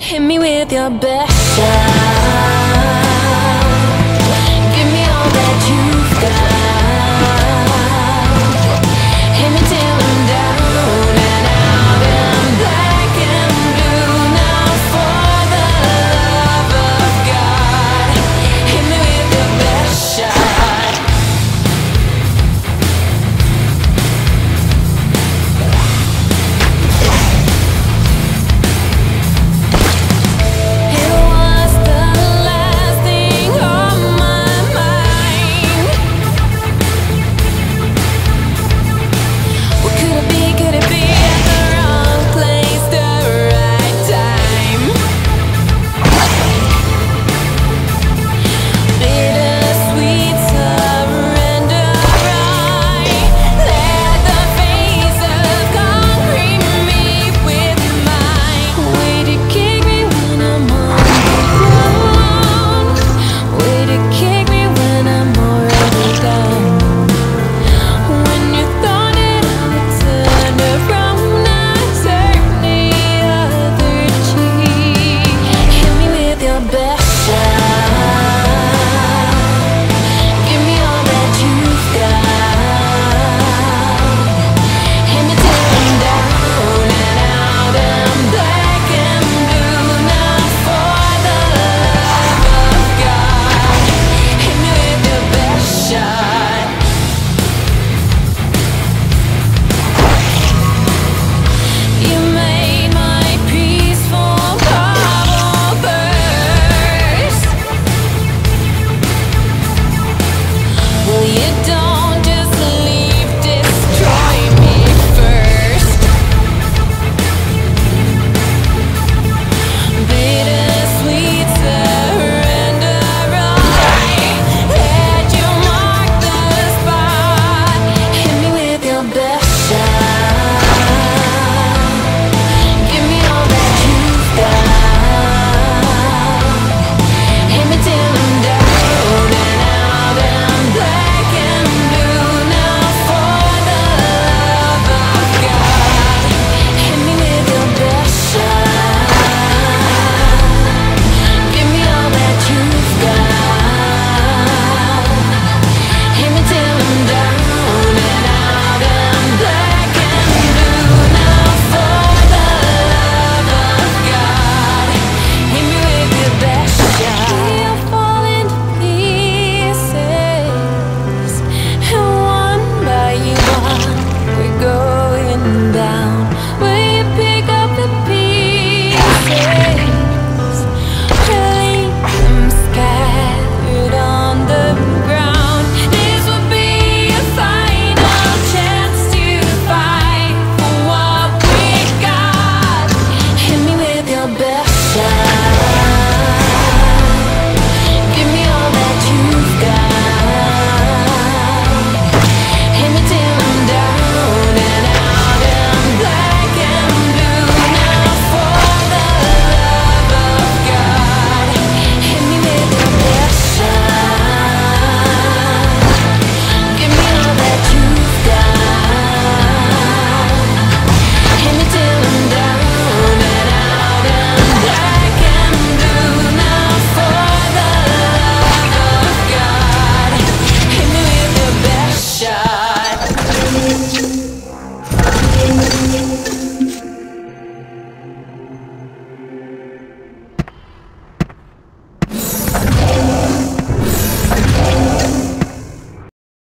Hit me with your best shot.